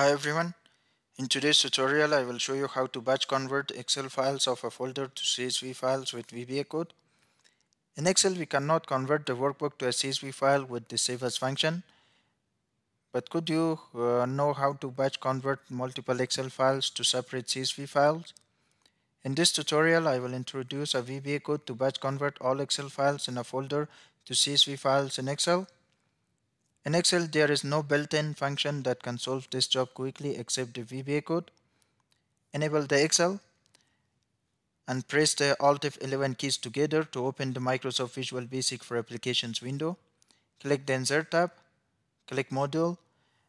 Hi everyone. In today's tutorial, I will show you how to batch convert Excel files of a folder to CSV files with VBA code. In Excel, we cannot convert the workbook to a CSV file with the save as function. But could you uh, know how to batch convert multiple Excel files to separate CSV files? In this tutorial, I will introduce a VBA code to batch convert all Excel files in a folder to CSV files in Excel. In Excel, there is no built-in function that can solve this job quickly except the VBA code. Enable the Excel and press the Alt F11 keys together to open the Microsoft Visual Basic for Applications window. Click the Insert tab, click Module,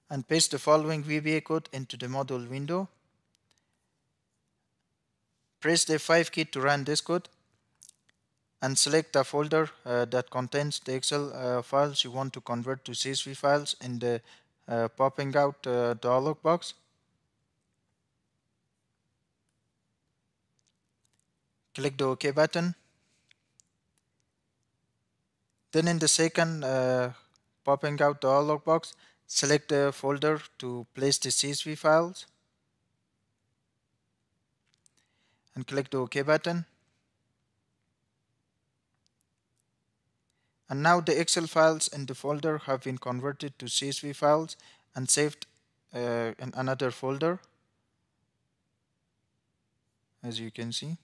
and paste the following VBA code into the module window. Press the F5 key to run this code and select the folder uh, that contains the Excel uh, files you want to convert to CSV files in the uh, popping out uh, dialog box. Click the OK button. Then in the second uh, popping out dialog box, select the folder to place the CSV files and click the OK button. And now the Excel files in the folder have been converted to CSV files and saved uh, in another folder as you can see.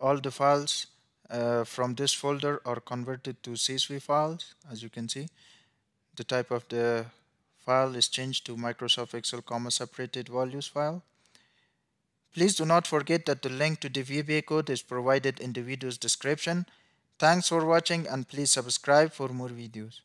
All the files uh, from this folder are converted to CSV files as you can see. The type of the file is changed to Microsoft Excel comma separated values file. Please do not forget that the link to the VBA code is provided in the video's description. Thanks for watching and please subscribe for more videos.